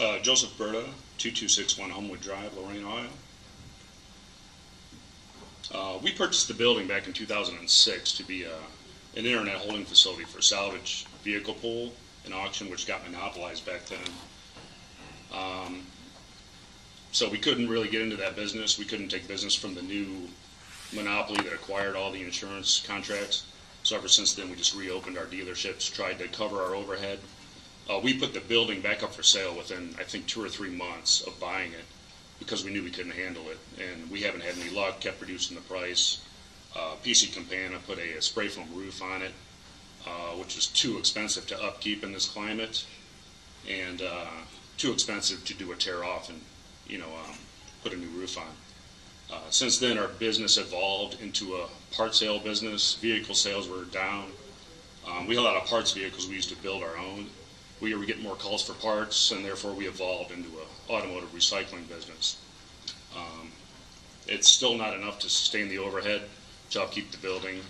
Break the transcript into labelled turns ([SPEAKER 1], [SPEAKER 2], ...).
[SPEAKER 1] Uh, Joseph Burda, 2261 Homewood Drive, Lorain, Ohio. Uh, we purchased the building back in 2006 to be uh, an internet holding facility for salvage vehicle pool and auction, which got monopolized back then. Um, so we couldn't really get into that business. We couldn't take business from the new monopoly that acquired all the insurance contracts. So ever since then, we just reopened our dealerships, tried to cover our overhead. Uh, we put the building back up for sale within, I think, two or three months of buying it because we knew we couldn't handle it. And we haven't had any luck, kept reducing the price. Uh, PC Campana put a, a spray foam roof on it, uh, which was too expensive to upkeep in this climate and uh, too expensive to do a tear off and, you know, um, put a new roof on. Uh, since then, our business evolved into a part sale business. Vehicle sales were down. Um, we had a lot of parts vehicles we used to build our own. We were getting more calls for parts, and therefore we evolved into an automotive recycling business. Um, it's still not enough to sustain the overhead to upkeep the building.